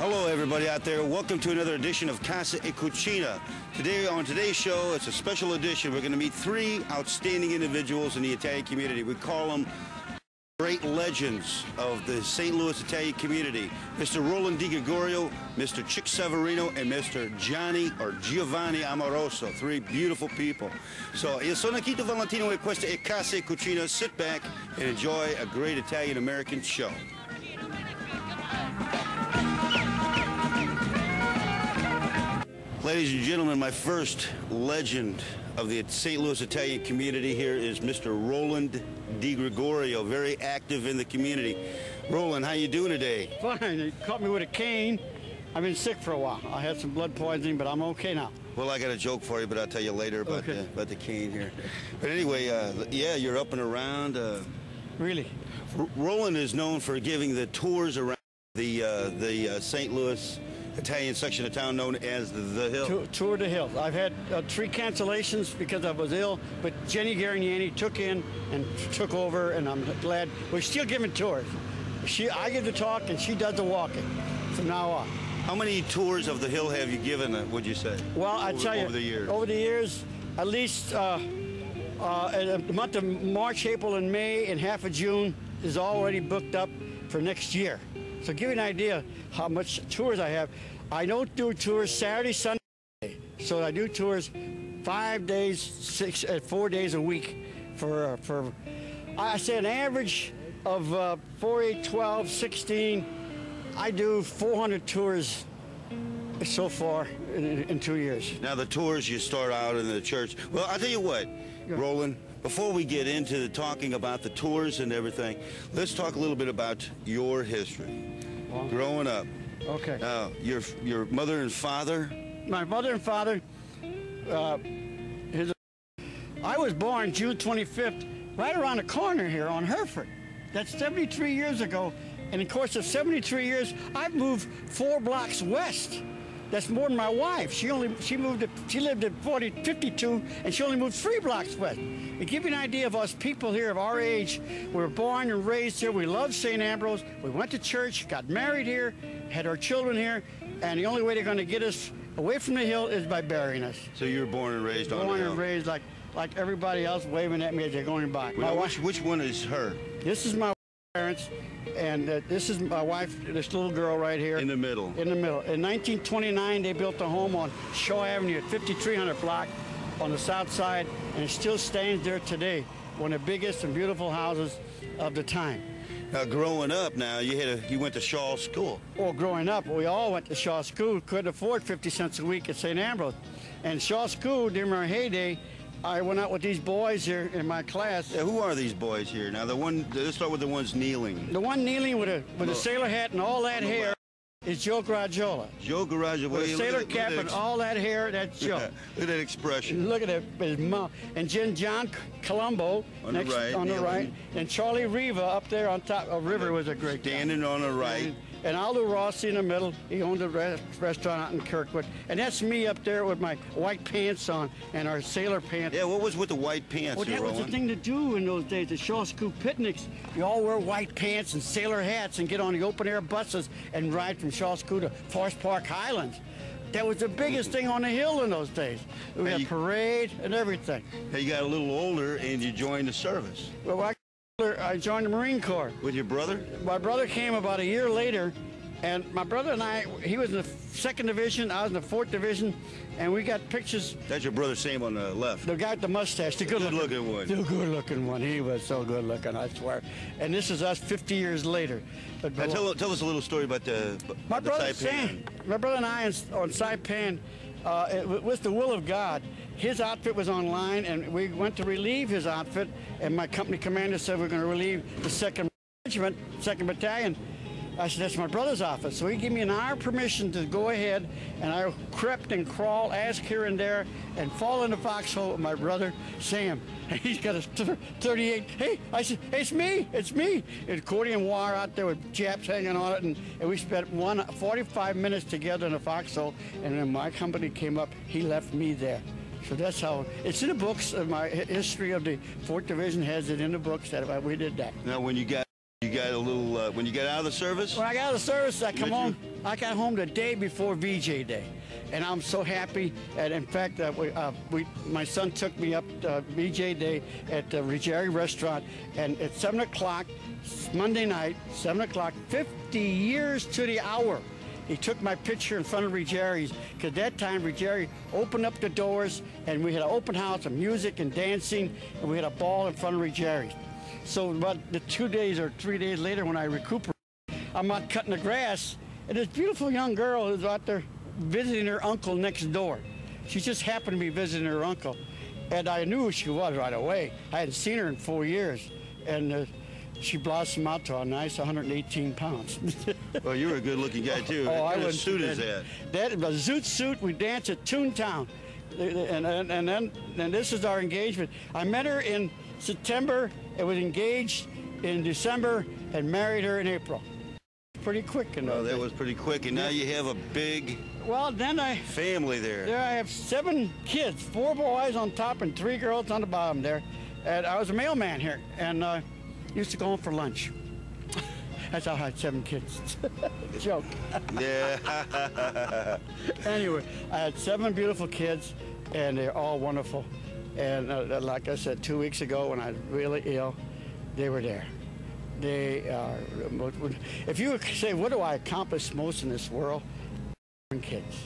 Hello, everybody out there. Welcome to another edition of Casa e Cucina. Today, on today's show, it's a special edition. We're going to meet three outstanding individuals in the Italian community. We call them great legends of the St. Louis Italian community. Mr. Roland Di Gregorio, Mr. Chick Severino, and Mr. Johnny or Giovanni Amoroso. Three beautiful people. So, io sono Chito Valentino e questa è Casa e Cucina. Sit back and enjoy a great Italian-American show. Ladies and gentlemen, my first legend of the St. Louis Italian community here is Mr. Roland Di Gregorio, very active in the community. Roland, how you doing today? Fine. They caught me with a cane. I've been sick for a while. I had some blood poisoning, but I'm okay now. Well, I got a joke for you, but I'll tell you later about, Okay. the, about the cane here. But anyway, uh, yeah, you're up and around. Uh, Really. R- Roland is known for giving the tours around the uh, the uh, St. Louis Italian section of town known as the Hill. Tour, tour the hills. I've had uh, three cancellations because I was ill, but Jenny Garignani took in and took over, and I'm glad. We're still giving tours. She, I give the talk, and she does the walking from now on. How many tours of the Hill have you given? Uh, would you say? Well, I tell you, over the years. over the years, at least uh, uh, in the month of March, April, and May, and half of June is already booked up for next year. So give you an idea how much tours I have. I don't do tours Saturday, Sunday, so I do tours five days, six, uh, four days a week for uh, for. I say an average of uh, 4, 8, 12, 16. I do 400 tours so far in, in two years. Now the tours you start out in the church. Well, I'll tell you what, Roland. Before we get into the talking about the tours and everything, let's talk a little bit about your history. Growing up. Okay. Now, your your mother and father. My mother and father, uh, his, I was born June 25th, right around the corner here on Hereford. That's 73 years ago. And in the course of 73 years, I've moved four blocks west. That's more than my wife. She only she moved at, she lived at 40, 52, and she only moved three blocks west. To give you an idea of us people here of our age, we were born and raised here. We love St. Ambrose. We went to church, got married here, had our children here, and the only way they're going to get us away from the hill is by burying us. So you were born and raised on the Born hill. and raised like like everybody else, waving at me as they're going by. Well, My now, wife- which which one is her? this is my parents, and uh, this is my wife, this little girl right here. In the middle. In the middle. In 1929, they built a home on Shaw Avenue at 5300 block on the south side, and it still stands there today. One of the biggest and beautiful houses of the time. Now, growing up, now you had a you went to Shaw School. Well, growing up, we all went to Shaw School, couldn't afford 50 cents a week at St. Ambrose. And Shaw School, during our heyday, I went out with these boys here in my class. Yeah, who are these boys here? Now, the one. Let's start with the ones kneeling. The one kneeling with a with a sailor hat and all that hair is Joe Garagiola. Joe Garage. With a sailor cap and all that hair, that's Joe. Look at that expression. Look at that, his mouth. And then John Colombo On the right, on the right, and Charlie Riva up there on top of River was a great guy. Standing on the right. And, and Aldo Rossi in the middle. He owned a re- restaurant out in Kirkwood. And that's me up there with my white pants on and our sailor pants. Yeah, what was with the white pants Well, that was the thing to do in those days. The Shaw School picnics, you all wear white pants and sailor hats and get on the open air buses and ride from School to Forest Park Highlands. That was the biggest thing on the hill in those days. We Hey, had you- parade and everything. Hey, you got a little older and you joined the service Well, I, I joined the Marine Corps. with your brother. My brother came about a year later, and my brother and I, he was in the second division, I was in the fourth division, and we got pictures. That's your brother Sam on the left. The guy with the mustache, the good, Good-looking one. the good looking one. He was so good looking, I swear. And this is us 50 years later. But Now, tell, tell us a little story about the my the brother. Sam, my brother and I on, on Saipan, uh, it, with the will of God, his outfit was online, and we went to relieve his outfit, and my company commander said we're going to relieve the second regiment, second battalion. I said, that's my brother's office. So he gave me an hour permission to go ahead, and I crept and crawled, ask here and there, and fall in the foxhole with my brother Sam. And he's got a 38. Hey, I said, it's me, it's me. An accordion wire out there with chaps hanging on it, and, and we spent one 45 minutes together in the foxhole. And when my company came up, he left me there. So that's how it's in the books. Of my history of the Fourth Division has it in the books that uh, we did that. Now, when you got got a little uh, when you get out of the service. When I got out of the service, I come you? home. I got home the day before VJ Day, and I'm so happy. And in fact, uh, we, uh, we, my son took me up uh, VJ Day at the Ruggieri restaurant, and at seven o'clock Monday night, seven o'clock, 50 years to the hour. He took my picture in front of Ruggieri's because that time Ruggieri opened up the doors and we had an open house of music and dancing and we had a ball in front of Ruggieri's. So about the two days or three days later when I recuperate, I'm out cutting the grass, and this beautiful young girl is out there visiting her uncle next door. She just happened to be visiting her uncle, and I knew who she was right away. I hadn't seen her in four years, and uh, she blossomed out to a nice 118 pounds. Well, you're a good-looking guy too. Oh, what I of suit is that? That is a zoot suit. We dance at Tune Town, and and and then and this is our engagement. I met her in September. and was engaged in December and married her in April. Pretty quick, in Oh, that days. was pretty quick, and now you have a big Well, then I family there. there I have seven kids, four boys on top and three girls on the bottom there. And I was a mailman here, and uh, used to go home for lunch. That's how I had seven kids. Joke. Yeah. anyway, I had seven beautiful kids, and they're all wonderful. And uh, like I said, two weeks ago when I was really ill, they were there. They are. If you say, what do I accomplish most in this world? Kids.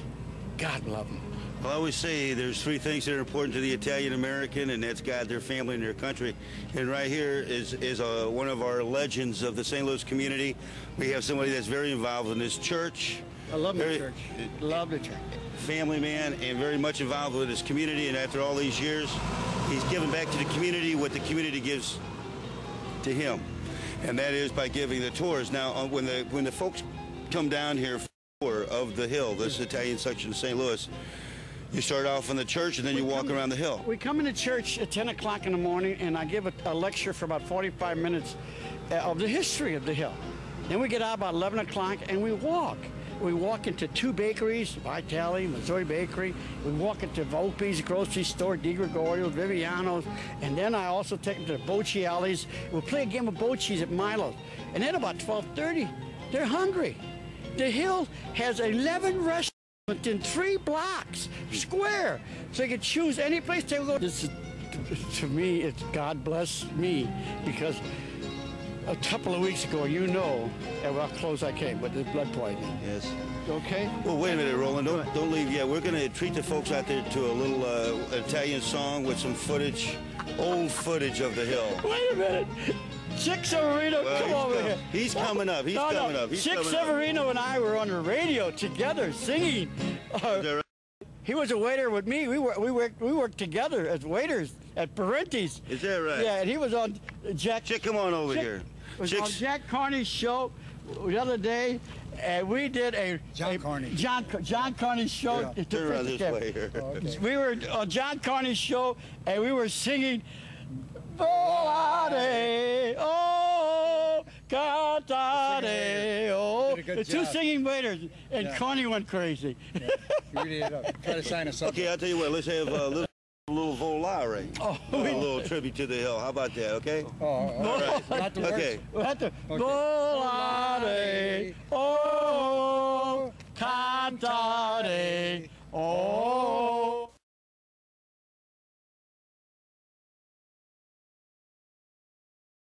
God love them. Well, I always say there's three things that are important to the Italian American, and that's God, their family, and their country. And right here is is uh, one of our legends of the St. Louis community. We have somebody that's very involved in this church. I love my Very- church. Love the church. family man and very much involved with his community. And after all these years, he's given back to the community what the community gives to him, and that is by giving the tours. Now, uh, when the when the folks come down here for tour of the hill, this Italian section of St. Louis, you start off in the church and then you walk around the hill. We come into church at 10 o'clock in the morning, and I give a, a lecture for about 45 minutes uh, of the history of the hill. Then we get out about 11 o'clock and we walk. We walk into two bakeries, Vitale, Missouri Bakery. We walk into Volpi's grocery store, Di Gregorio, Viviano's. And then I also take them to the Bocciali's. We'll play a game of Bocci's at Milo's. And then about 12.30, they're hungry. The hill has 11 restaurants within three blocks square. So they can choose any place to go. This is, to me, it's God bless me because a couple of weeks ago, you know at how close I came with this blood poisoning. Yes. Okay? Well, wait a minute, Roland. Don't, don't leave yet. We're going to treat the folks out there to a little uh, Italian song with some footage, old footage of the hill. Wait a minute. Chick Severino, Well, come over here. he's coming up. He's no, no. coming up. He's Chick coming up. Severino and I were on the radio together singing. Uh, Is that right? he was a waiter with me. We were we worked we worked together as waiters at Parenti's. Is that right? Yeah, and he was on Jack. Chick, come on over Chick here. Was on Jack Carney's show the other day, and we did a John a- Carney. John John Carney's show. Yeah. to Turn around this Cam. way here. Oh, okay. We were on John Carney's show, and we were singing. Volare, oh, cantare, oh. Did a good The two job. singing waiters, and Yeah. Carney went crazy. You really did. Try to sign us up. Okay, I'll tell you what. Let's have uh, a little, little volare. Oh, a little tribute to the hill. How about that? Okay. Oh, oh, oh all right. Not the. Okay. We had to Okay. volare, oh, cantare, oh.